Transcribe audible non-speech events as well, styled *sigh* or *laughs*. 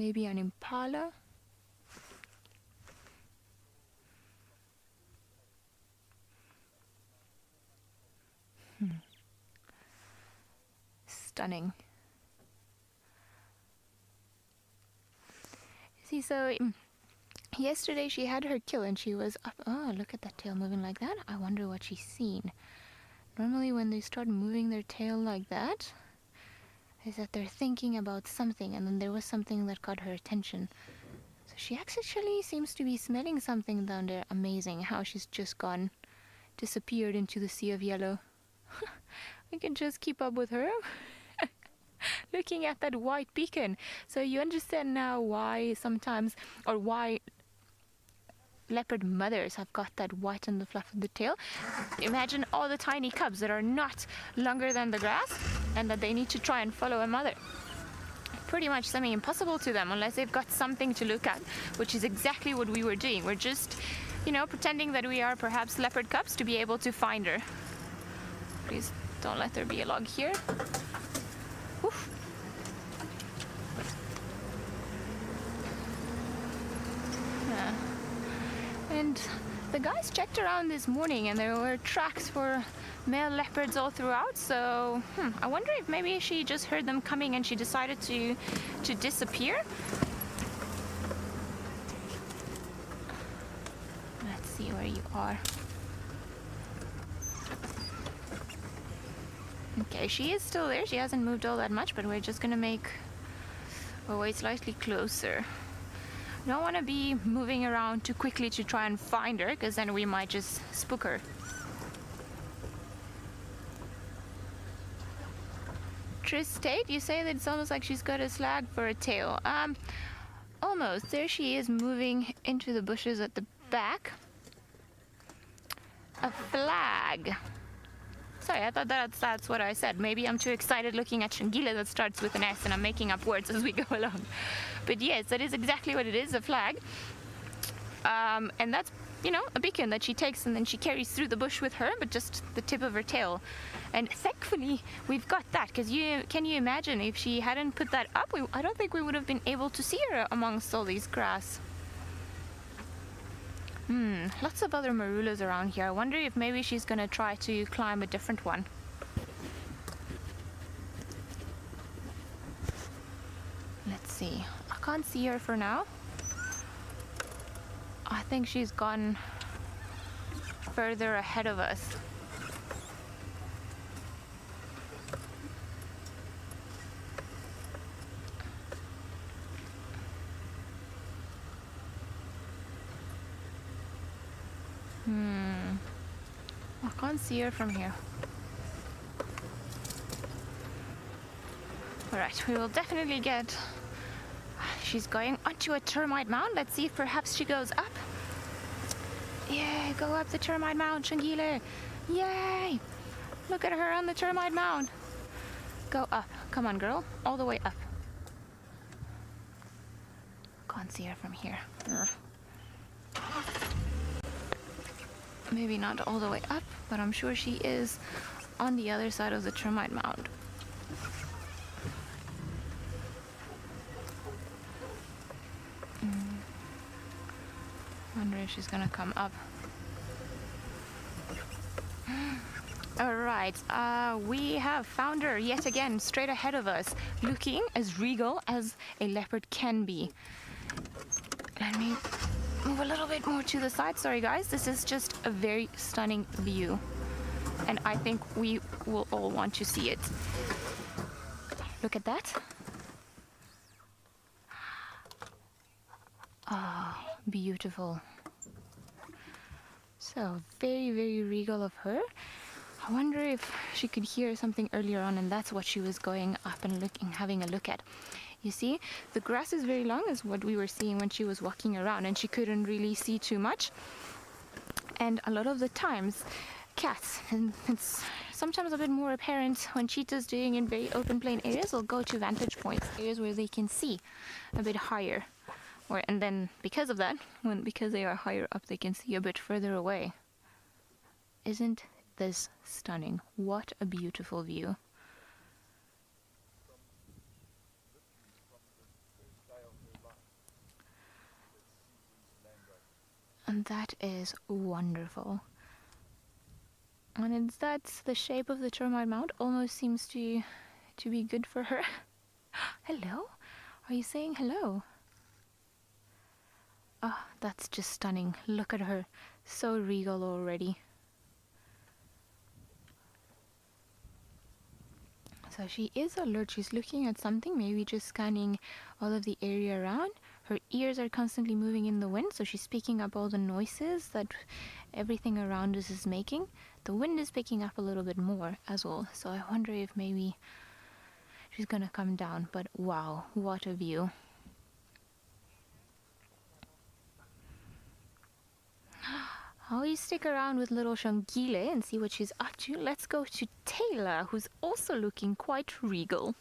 Maybe an impala. Hmm. Stunning. See, so mm, yesterday she had her kill and she was up. Oh, look at that tail moving like that. I wonder what she's seen. Normally, when they start moving their tail like that, is that they're thinking about something, and then there was something that caught her attention. So she actually seems to be smelling something down there. Amazing how she's just gone, disappeared into the sea of yellow. *laughs* we can just keep up with her. *laughs* Looking at that white beacon. So you understand now why sometimes, or why leopard mothers have got that white on the fluff of the tail. Imagine all the tiny cubs that are not longer than the grass and that they need to try and follow a mother. Pretty much semi impossible to them unless they've got something to look at, which is exactly what we were doing. We're just, you know, pretending that we are perhaps leopard cubs to be able to find her. Please don't let there be a log here. Oof. And the guys checked around this morning and there were tracks for male leopards all throughout. So hmm, I wonder if maybe she just heard them coming and she decided to to disappear. Let's see where you are. Okay, she is still there. She hasn't moved all that much, but we're just gonna make our way slightly closer. Don't want to be moving around too quickly to try and find her, because then we might just spook her. Tristate, you say that it's almost like she's got a slag for a tail. Um, almost. There she is moving into the bushes at the back. A flag. Sorry, I thought that's that's what I said. Maybe I'm too excited looking at Xongile that starts with an S and I'm making up words as we go *laughs* along. But yes, that is exactly what it is, a flag. Um, and that's, you know, a beacon that she takes and then she carries through the bush with her, but just the tip of her tail. And thankfully, we've got that, because you can you imagine if she hadn't put that up, we, I don't think we would have been able to see her amongst all these grass. Hmm, lots of other marulas around here. I wonder if maybe she's gonna try to climb a different one. Let's see. I can't see her for now. I think she's gone further ahead of us. Hmm. I can't see her from here. Alright, we will definitely get... She's going onto a termite mound. Let's see if perhaps she goes up. Yeah, go up the termite mound, Xongile. Yay! Look at her on the termite mound. Go up. Come on, girl. All the way up. Can't see her from here. Ugh. Maybe not all the way up, but I'm sure she is on the other side of the termite mound. Mm. Wonder if she's gonna come up. *gasps* Alright, uh, we have found her yet again, straight ahead of us, looking as regal as a leopard can be. Let me move a little bit more to the side. Sorry, guys. This is just a very stunning view. And I think we will all want to see it. Look at that. Oh, beautiful. So, very, very regal of her. I wonder if she could hear something earlier on and that's what she was going up and looking, having a look at. You see, the grass is very long, is what we were seeing when she was walking around, and she couldn't really see too much. And a lot of the times, cats, *laughs* and it's sometimes a bit more apparent when cheetahs doing in very open plain areas, will go to vantage points, areas where they can see a bit higher. Or, and then because of that, when because they are higher up, they can see a bit further away. Isn't this stunning? What a beautiful view. And that is wonderful. And it's that's the shape of the termite mound almost seems to to be good for her. *laughs* hello? Are you saying hello? Oh, that's just stunning. Look at her. So regal already. So she is alert. She's looking at something, maybe just scanning all of the area around. Her ears are constantly moving in the wind, so she's picking up all the noises that everything around us is making. The wind is picking up a little bit more as well, so I wonder if maybe she's gonna come down. But wow, what a view! *gasps* we stick around with little Xongile and see what she's up to. Let's go to Taylor, who's also looking quite regal.